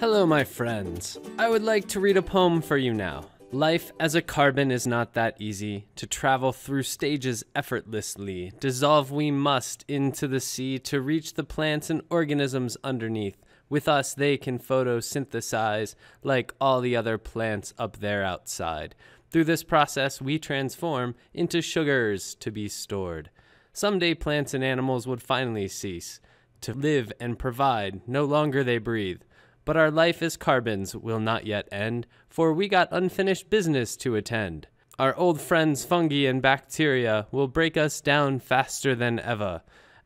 Hello, my friends. I would like to read a poem for you now. Life as a carbon is not that easy. To travel through stages effortlessly, dissolve we must into the sea to reach the plants and organisms underneath. With us, they can photosynthesize like all the other plants up there outside. Through this process, we transform into sugars to be stored. Someday, plants and animals would finally cease to live and provide. No longer they breathe. But our life as carbons will not yet end, for we got unfinished business to attend. Our old friends fungi and bacteria will break us down faster than ever.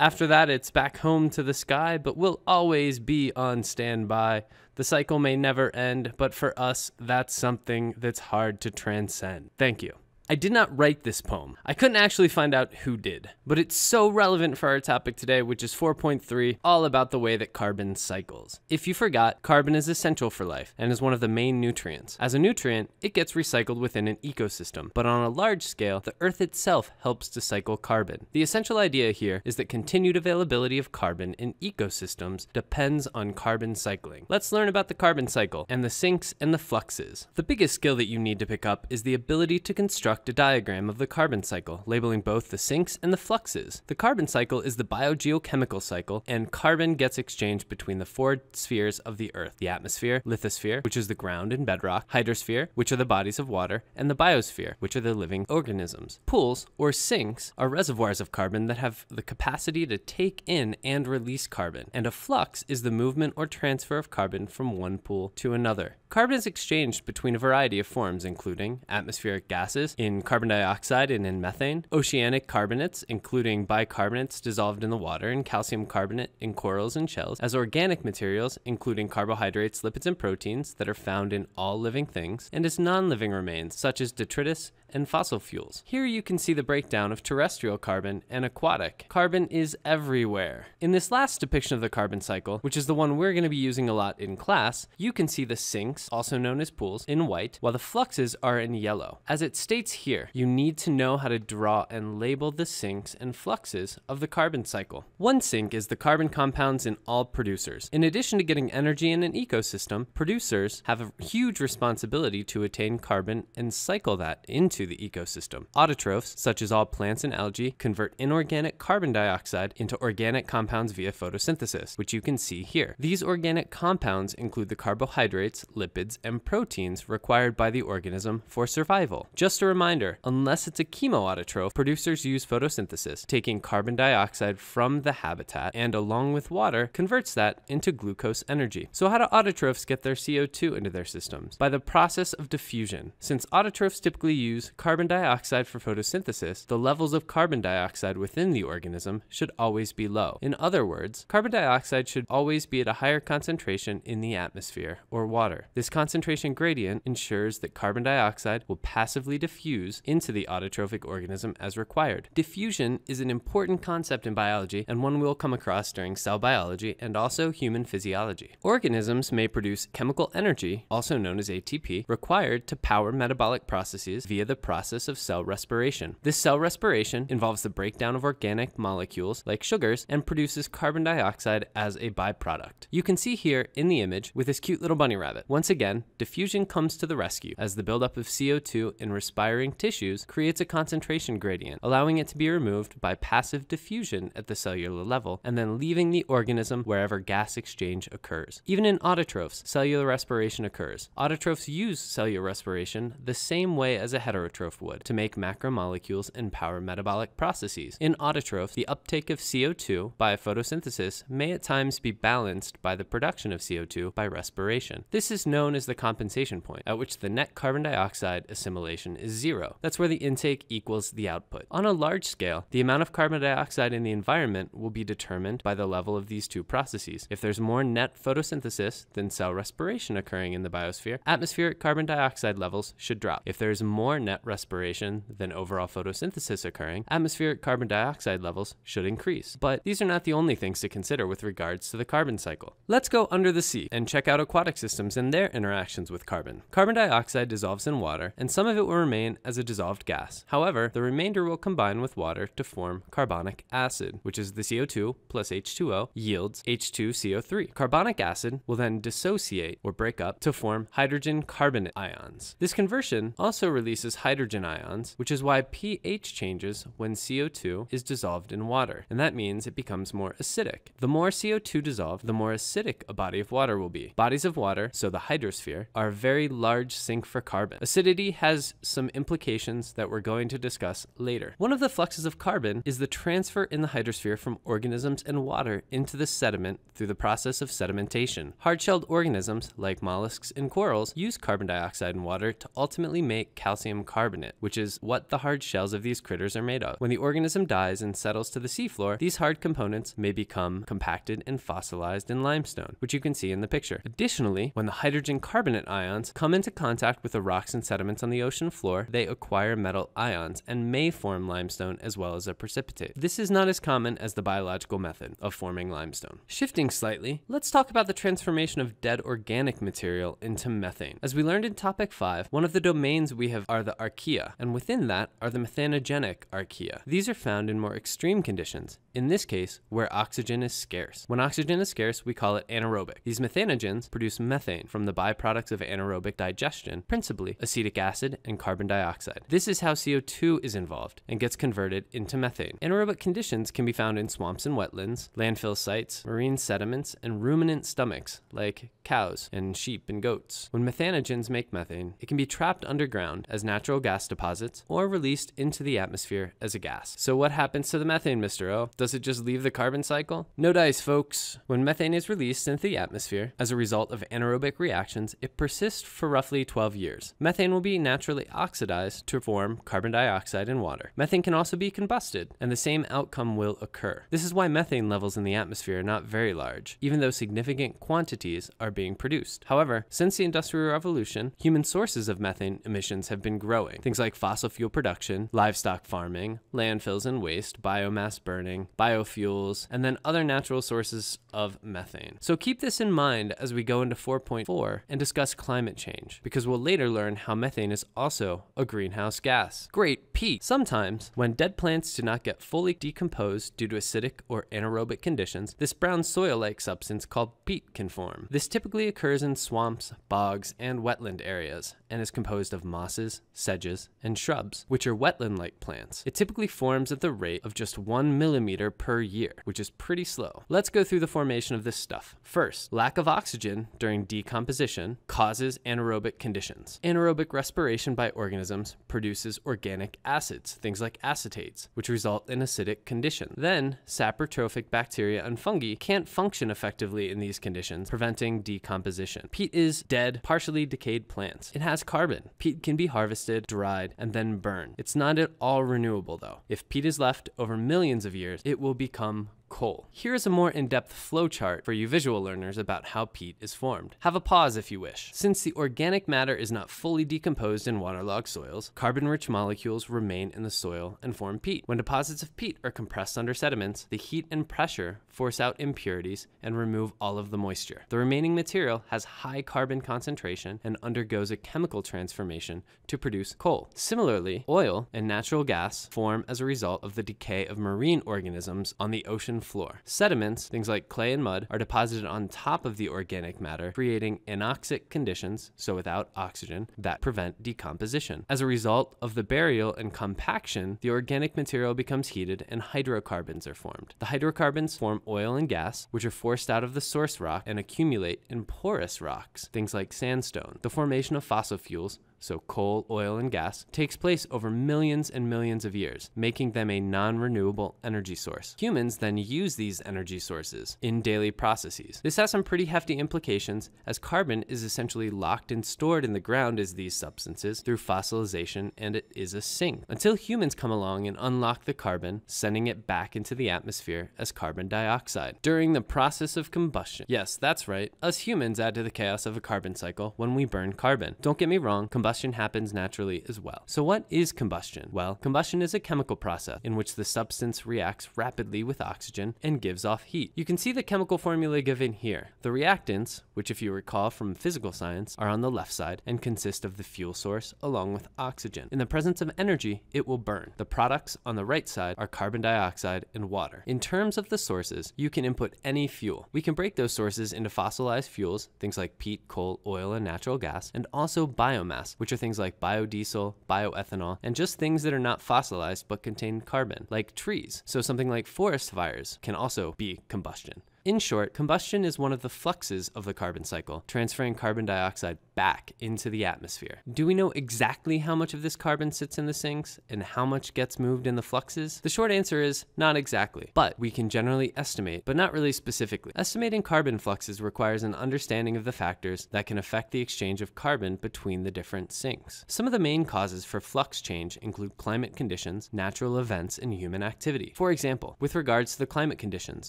After that, it's back home to the sky, but we'll always be on standby. The cycle may never end, but for us, that's something that's hard to transcend. Thank you. I did not write this poem. I couldn't actually find out who did, but it's so relevant for our topic today, which is 4.3, all about the way that carbon cycles. If you forgot, carbon is essential for life and is one of the main nutrients. As a nutrient, it gets recycled within an ecosystem, but on a large scale, the Earth itself helps to cycle carbon. The essential idea here is that continued availability of carbon in ecosystems depends on carbon cycling. Let's learn about the carbon cycle and the sinks and the fluxes. The biggest skill that you need to pick up is the ability to construct construct a diagram of the carbon cycle, labeling both the sinks and the fluxes. The carbon cycle is the biogeochemical cycle, and carbon gets exchanged between the four spheres of the Earth the atmosphere, lithosphere, which is the ground and bedrock, hydrosphere, which are the bodies of water, and the biosphere, which are the living organisms. Pools, or sinks, are reservoirs of carbon that have the capacity to take in and release carbon, and a flux is the movement or transfer of carbon from one pool to another. Carbon is exchanged between a variety of forms, including atmospheric gases in carbon dioxide and in methane, oceanic carbonates, including bicarbonates dissolved in the water, and calcium carbonate in corals and shells, as organic materials, including carbohydrates, lipids, and proteins that are found in all living things, and as non living remains, such as detritus and fossil fuels. Here you can see the breakdown of terrestrial carbon and aquatic. Carbon is everywhere. In this last depiction of the carbon cycle, which is the one we're going to be using a lot in class, you can see the sinks, also known as pools, in white, while the fluxes are in yellow. As it states here, you need to know how to draw and label the sinks and fluxes of the carbon cycle. One sink is the carbon compounds in all producers. In addition to getting energy in an ecosystem, producers have a huge responsibility to attain carbon and cycle that into the ecosystem. Autotrophs, such as all plants and algae, convert inorganic carbon dioxide into organic compounds via photosynthesis, which you can see here. These organic compounds include the carbohydrates, lipids, and proteins required by the organism for survival. Just a reminder, unless it's a chemoautotroph, producers use photosynthesis, taking carbon dioxide from the habitat and along with water converts that into glucose energy. So how do autotrophs get their CO2 into their systems? By the process of diffusion. Since autotrophs typically use carbon dioxide for photosynthesis, the levels of carbon dioxide within the organism should always be low. In other words, carbon dioxide should always be at a higher concentration in the atmosphere or water. This concentration gradient ensures that carbon dioxide will passively diffuse into the autotrophic organism as required. Diffusion is an important concept in biology and one we'll come across during cell biology and also human physiology. Organisms may produce chemical energy, also known as ATP, required to power metabolic processes via the process of cell respiration. This cell respiration involves the breakdown of organic molecules like sugars and produces carbon dioxide as a byproduct. You can see here in the image with this cute little bunny rabbit. Once again, diffusion comes to the rescue as the buildup of CO2 in respiring tissues creates a concentration gradient, allowing it to be removed by passive diffusion at the cellular level and then leaving the organism wherever gas exchange occurs. Even in autotrophs, cellular respiration occurs. Autotrophs use cellular respiration the same way as a heterotroph heterotroph would to make macromolecules and power metabolic processes. In autotrophs, the uptake of CO2 by photosynthesis may at times be balanced by the production of CO2 by respiration. This is known as the compensation point, at which the net carbon dioxide assimilation is zero. That's where the intake equals the output. On a large scale, the amount of carbon dioxide in the environment will be determined by the level of these two processes. If there's more net photosynthesis than cell respiration occurring in the biosphere, atmospheric carbon dioxide levels should drop. If there's more net respiration than overall photosynthesis occurring, atmospheric carbon dioxide levels should increase. But these are not the only things to consider with regards to the carbon cycle. Let's go under the sea and check out aquatic systems and their their interactions with carbon. Carbon dioxide dissolves in water, and some of it will remain as a dissolved gas. However, the remainder will combine with water to form carbonic acid, which is the CO2 plus H2O yields H2CO3. Carbonic acid will then dissociate or break up to form hydrogen carbonate ions. This conversion also releases hydrogen ions, which is why pH changes when CO2 is dissolved in water, and that means it becomes more acidic. The more CO2 dissolved, the more acidic a body of water will be. Bodies of water, so the hydrosphere, are a very large sink for carbon. Acidity has some implications that we're going to discuss later. One of the fluxes of carbon is the transfer in the hydrosphere from organisms and water into the sediment through the process of sedimentation. Hard-shelled organisms, like mollusks and corals, use carbon dioxide and water to ultimately make calcium carbonate, which is what the hard shells of these critters are made of. When the organism dies and settles to the seafloor, these hard components may become compacted and fossilized in limestone, which you can see in the picture. Additionally, when the hydrogen carbonate ions come into contact with the rocks and sediments on the ocean floor, they acquire metal ions and may form limestone as well as a precipitate. This is not as common as the biological method of forming limestone. Shifting slightly, let's talk about the transformation of dead organic material into methane. As we learned in topic 5, one of the domains we have are the archaea, and within that are the methanogenic archaea. These are found in more extreme conditions, in this case, where oxygen is scarce. When oxygen is scarce, we call it anaerobic. These methanogens produce methane from the byproducts of anaerobic digestion, principally acetic acid and carbon dioxide. This is how CO2 is involved and gets converted into methane. Anaerobic conditions can be found in swamps and wetlands, landfill sites, marine sediments, and ruminant stomachs like cows and sheep and goats. When methanogens make methane, it can be trapped underground as natural gas deposits or released into the atmosphere as a gas. So what happens to the methane, Mr. O? Does it just leave the carbon cycle? No dice, folks. When methane is released into the atmosphere as a result of anaerobic reactions, it persists for roughly 12 years. Methane will be naturally oxidized to form carbon dioxide and water. Methane can also be combusted, and the same outcome will occur. This is why methane levels in the atmosphere are not very large, even though significant quantities are being produced. However, since the Industrial Revolution, human sources of methane emissions have been growing. Things like fossil fuel production, livestock farming, landfills and waste, biomass burning, biofuels, and then other natural sources of methane. So keep this in mind as we go into 4.4 and discuss climate change, because we'll later learn how methane is also a greenhouse gas. Great, peat. Sometimes, when dead plants do not get fully decomposed due to acidic or anaerobic conditions, this brown soil-like substance called peat can form. This typically occurs in swamps, bogs, and wetland areas, and is composed of mosses, sedges, and shrubs, which are wetland-like plants. It typically forms at the rate of just one millimeter per year, which is pretty slow. Let's go through the formation of this stuff. First, lack of oxygen during decomposition causes anaerobic conditions. Anaerobic respiration by organisms produces organic acids, things like acetates, which result in acidic condition. Then, saprotrophic bacteria and fungi can't function effectively in these conditions, preventing decomposition. Peat is dead, partially decayed plants. It has carbon. Peat can be harvested, dried, and then burned. It's not at all renewable though. If peat is left over millions of years, it will become coal. Here is a more in-depth flowchart for you visual learners about how peat is formed. Have a pause if you wish. Since the organic matter is not fully decomposed in waterlogged soils, carbon-rich molecules remain in the soil and form peat. When deposits of peat are compressed under sediments, the heat and pressure force out impurities and remove all of the moisture. The remaining material has high carbon concentration and undergoes a chemical transformation to produce coal. Similarly, oil and natural gas form as a result of the decay of marine organisms on the ocean floor. Sediments, things like clay and mud, are deposited on top of the organic matter, creating anoxic conditions, so without oxygen, that prevent decomposition. As a result of the burial and compaction, the organic material becomes heated and hydrocarbons are formed. The hydrocarbons form oil and gas, which are forced out of the source rock and accumulate in porous rocks, things like sandstone. The formation of fossil fuels so coal, oil, and gas, takes place over millions and millions of years, making them a non renewable energy source. Humans then use these energy sources in daily processes. This has some pretty hefty implications, as carbon is essentially locked and stored in the ground as these substances through fossilization, and it is a sink. Until humans come along and unlock the carbon, sending it back into the atmosphere as carbon dioxide. During the process of combustion. Yes, that's right. Us humans add to the chaos of a carbon cycle when we burn carbon. Don't get me wrong, combustion combustion happens naturally as well. So, what is combustion? Well, combustion is a chemical process in which the substance reacts rapidly with oxygen and gives off heat. You can see the chemical formula given here. The reactants, which, if you recall from physical science, are on the left side and consist of the fuel source along with oxygen. In the presence of energy, it will burn. The products on the right side are carbon dioxide and water. In terms of the sources, you can input any fuel. We can break those sources into fossilized fuels, things like peat, coal, oil, and natural gas, and also biomass, which are things like biodiesel, bioethanol, and just things that are not fossilized but contain carbon, like trees. So something like forest fires can also be combustion. In short, combustion is one of the fluxes of the carbon cycle, transferring carbon dioxide back into the atmosphere. Do we know exactly how much of this carbon sits in the sinks and how much gets moved in the fluxes? The short answer is not exactly, but we can generally estimate, but not really specifically. Estimating carbon fluxes requires an understanding of the factors that can affect the exchange of carbon between the different sinks. Some of the main causes for flux change include climate conditions, natural events, and human activity. For example, with regards to the climate conditions,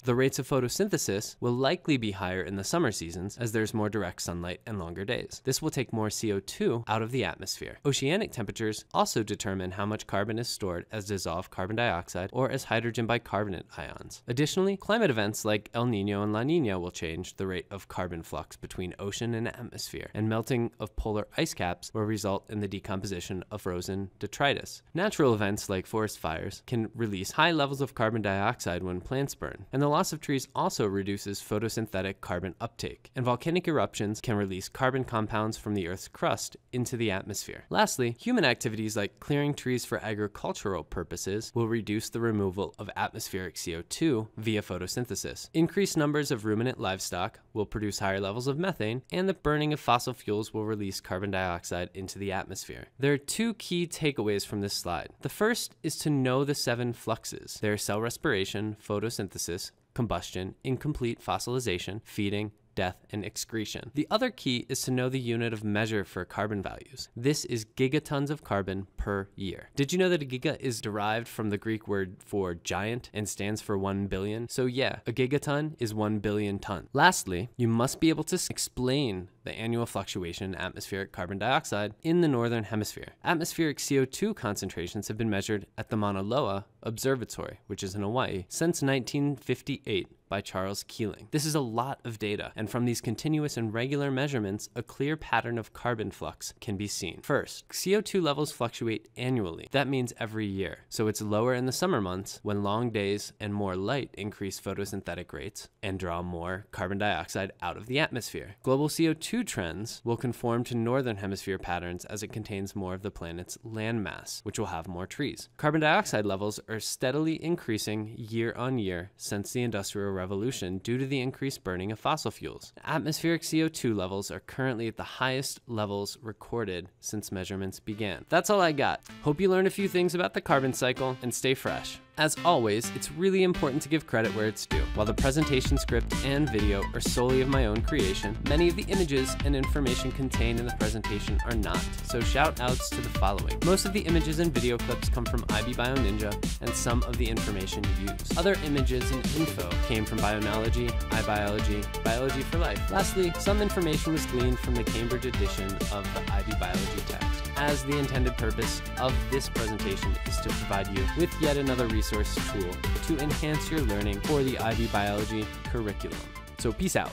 the rates of photosynthesis will likely be higher in the summer seasons as there's more direct sunlight and longer days. This will take more CO2 out of the atmosphere. Oceanic temperatures also determine how much carbon is stored as dissolved carbon dioxide or as hydrogen bicarbonate ions. Additionally, climate events like El Nino and La Nina will change the rate of carbon flux between ocean and atmosphere, and melting of polar ice caps will result in the decomposition of frozen detritus. Natural events like forest fires can release high levels of carbon dioxide when plants burn, and the loss of trees also reduces photosynthetic carbon uptake, and volcanic eruptions can release carbon compounds from the Earth's crust into the atmosphere. Lastly, human activities like clearing trees for agricultural purposes will reduce the removal of atmospheric CO2 via photosynthesis. Increased numbers of ruminant livestock will produce higher levels of methane, and the burning of fossil fuels will release carbon dioxide into the atmosphere. There are two key takeaways from this slide. The first is to know the seven fluxes. They are cell respiration, photosynthesis, combustion, incomplete fossilization, feeding, death, and excretion. The other key is to know the unit of measure for carbon values. This is gigatons of carbon per year. Did you know that a giga is derived from the Greek word for giant and stands for 1 billion? So yeah, a gigaton is 1 billion tons. Lastly, you must be able to explain the annual fluctuation in atmospheric carbon dioxide in the northern hemisphere. Atmospheric CO2 concentrations have been measured at the Mauna Loa Observatory, which is in Hawaii, since 1958 by Charles Keeling. This is a lot of data, and from these continuous and regular measurements, a clear pattern of carbon flux can be seen. First, CO2 levels fluctuate annually. That means every year. So it's lower in the summer months when long days and more light increase photosynthetic rates and draw more carbon dioxide out of the atmosphere. Global CO2 trends will conform to northern hemisphere patterns as it contains more of the planet's landmass, which will have more trees. Carbon dioxide levels are steadily increasing year on year since the Industrial Revolution due to the increased burning of fossil fuels. Atmospheric CO2 levels are currently at the highest levels recorded since measurements began. That's all I got. Hope you learned a few things about the carbon cycle and stay fresh. As always, it's really important to give credit where it's due. While the presentation script and video are solely of my own creation, many of the images and information contained in the presentation are not, so shout outs to the following. Most of the images and video clips come from IB Bio Ninja and some of the information used. Other images and info came from Bioknowledgy, iBiology, Biology for Life. Lastly, some information was gleaned from the Cambridge edition of the IB Biology text as the intended purpose of this presentation is to provide you with yet another resource tool to enhance your learning for the IB Biology curriculum. So peace out.